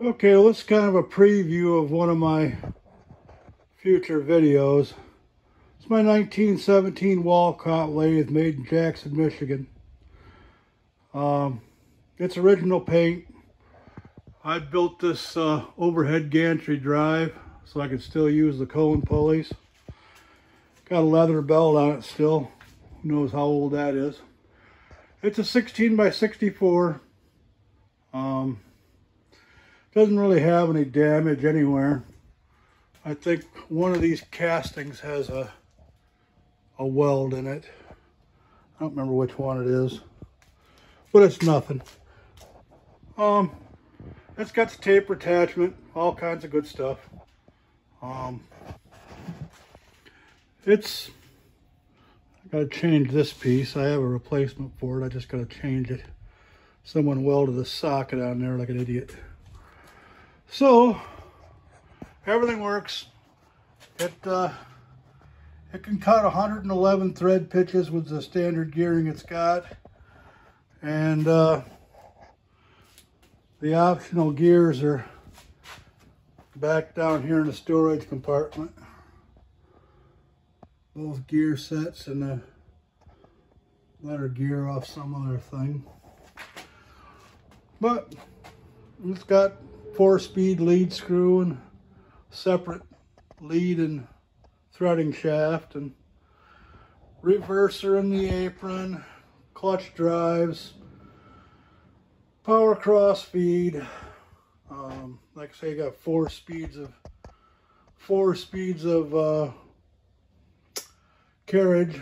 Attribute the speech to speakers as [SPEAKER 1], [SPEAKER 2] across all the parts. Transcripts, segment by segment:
[SPEAKER 1] Okay, well, this is kind of a preview of one of my future videos. It's my 1917 Walcott lathe made in Jackson, Michigan. Um, it's original paint. I built this uh, overhead gantry drive so I could still use the cone pulleys. Got a leather belt on it still. Who knows how old that is. It's a 16 by 64. Um, doesn't really have any damage anywhere. I think one of these castings has a a weld in it. I don't remember which one it is, but it's nothing. Um, it's got the taper attachment, all kinds of good stuff. Um, it's, I gotta change this piece. I have a replacement for it. I just gotta change it. Someone welded a socket on there like an idiot. So, everything works. It, uh, it can cut 111 thread pitches with the standard gearing it's got. And uh, the optional gears are back down here in the storage compartment. Both gear sets and the letter gear off some other thing. But it's got four speed lead screw and separate lead and threading shaft and reverser in the apron, clutch drives, power cross feed. Um, like I say, you got four speeds of four speeds of uh, carriage.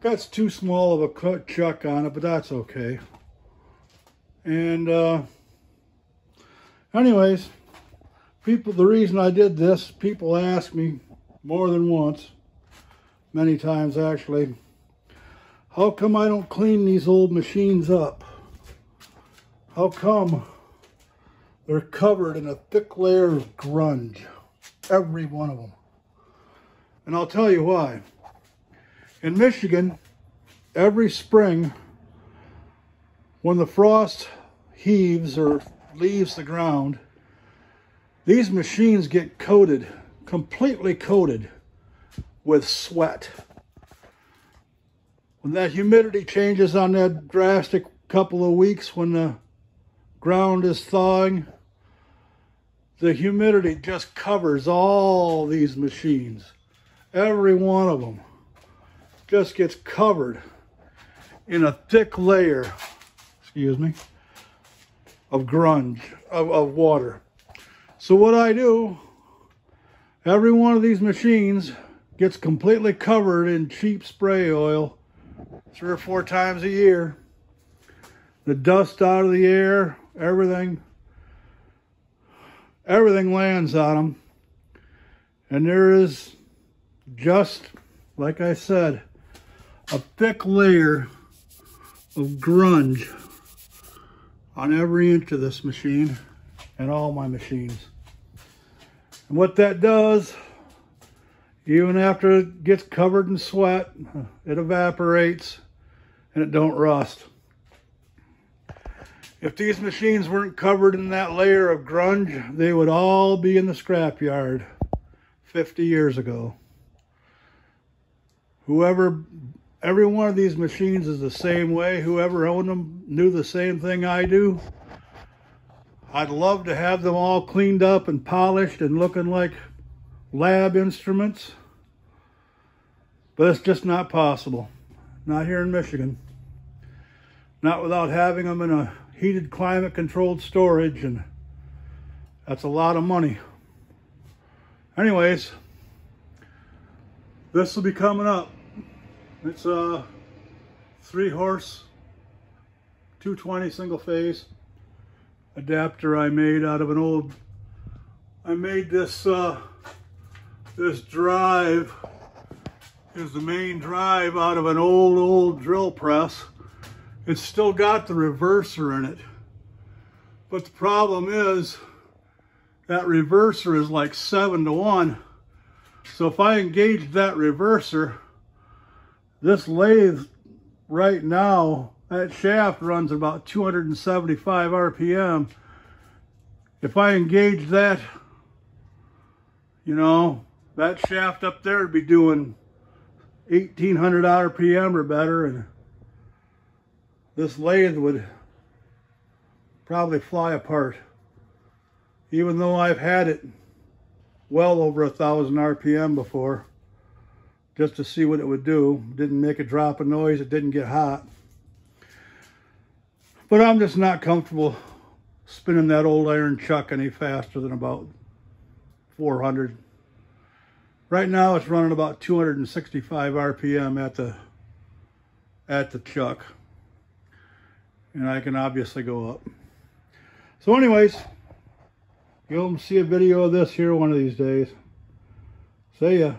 [SPEAKER 1] Got too small of a chuck on it, but that's okay. And uh, anyways, people, the reason I did this, people ask me more than once, many times actually, how come I don't clean these old machines up? How come they're covered in a thick layer of grunge? Every one of them. And I'll tell you why. In Michigan, every spring, when the frost heaves or leaves the ground, these machines get coated, completely coated with sweat. When that humidity changes on that drastic couple of weeks when the ground is thawing, the humidity just covers all these machines. Every one of them just gets covered in a thick layer, excuse me, of grunge, of, of water. So what I do, every one of these machines gets completely covered in cheap spray oil three or four times a year. The dust out of the air, everything, everything lands on them. And there is just, like I said, a thick layer of grunge on every inch of this machine and all my machines. And what that does, even after it gets covered in sweat, it evaporates and it don't rust. If these machines weren't covered in that layer of grunge, they would all be in the scrapyard 50 years ago. Whoever, every one of these machines is the same way. Whoever owned them knew the same thing I do. I'd love to have them all cleaned up and polished and looking like lab instruments. But it's just not possible. Not here in Michigan. Not without having them in a heated climate controlled storage and that's a lot of money. Anyways, this will be coming up. It's a three horse, 220 single phase adapter I made out of an old, I made this, uh, this drive is the main drive out of an old, old drill press. It's still got the reverser in it. But the problem is that reverser is like seven to one. So if I engage that reverser, this lathe right now that shaft runs about 275 RPM if I engage that, you know, that shaft up there would be doing 1800 RPM or better and this lathe would probably fly apart. Even though I've had it well over a thousand RPM before just to see what it would do. Didn't make a drop of noise, it didn't get hot. But I'm just not comfortable spinning that old iron chuck any faster than about 400. Right now it's running about 265 RPM at the at the chuck. And I can obviously go up. So anyways, you'll see a video of this here one of these days. See ya.